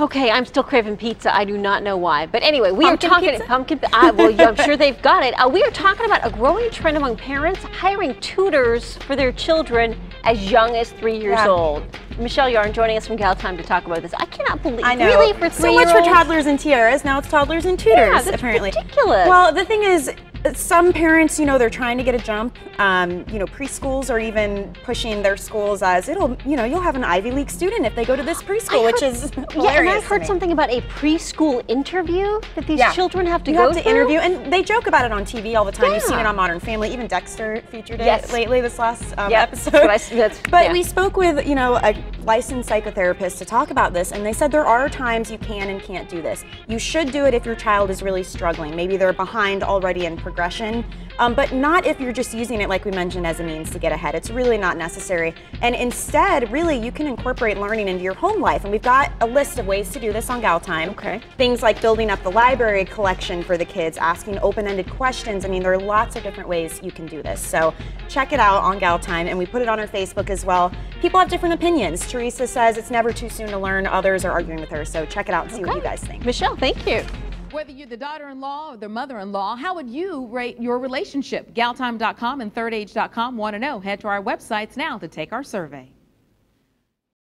Okay, I'm still craving pizza. I do not know why. But anyway, we Pumpkin are talking pizza? pumpkin. Uh, well, I'm sure they've got it. Uh, we are talking about a growing trend among parents hiring tutors for their children as young as three years Yeah. old. Michelle Yarn joining us from GalTime to talk about this. I cannot believe. I know. Really, for three so much for toddlers and tiaras. Now it's toddlers and tutors. Yeah, that's apparently ridiculous. Well, the thing is, some parents, you know, they're trying to get a jump. Um, you know, preschools are even pushing their schools as it'll, you know, you'll have an Ivy League student if they go to this preschool, which is Yeah, and I've heard something about a preschool interview that these Yeah. children have to you go have to through. interview, and they joke about it on TV all the time. You've seen it on Modern Family. Even Dexter featured it Yes. lately this last um, Yep, episode. I but yeah. we spoke with you know a licensed psychotherapist to talk about this, and they said there are times you can and can't do this. You should do it if your child is really struggling. Maybe they're behind already in progression, um, but not if you're just using it like we mentioned as a means to get ahead. It's really not necessary. And instead, really, you can incorporate learning into your home life. And we've got a list of ways to do this on GalTime. Okay. Things like building up the library collection for the kids, asking open-ended questions. I mean, there are lots of different ways you can do this. So check it out on GalTime, and we put it on our Facebook as well. People have different opinions. Teresa says it's never too soon to learn. Others are arguing with her. So check it out and see what you guys think. Michelle, thank you. Whether you're the daughter-in-law or the mother-in-law, how would you rate your relationship? Galtime.com and thirdage.com want to know. Head to our websites now to take our survey.